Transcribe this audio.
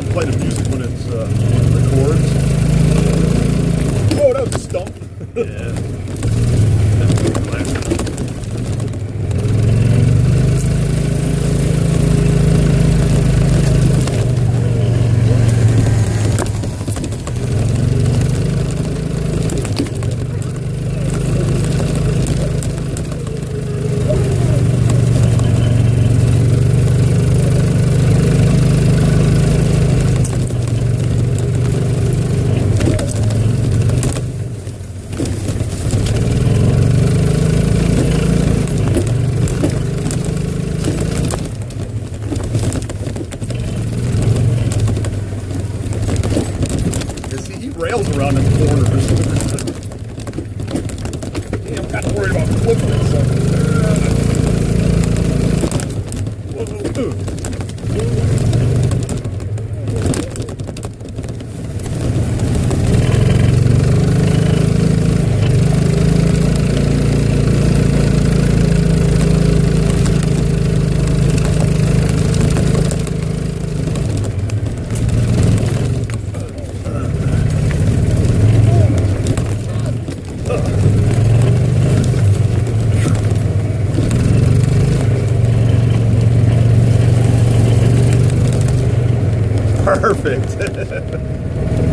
don't play the music when it uh, records. Oh, that was a stump. yeah. Rails around in corners. I'm kind of worried about flipping it. So. Perfect.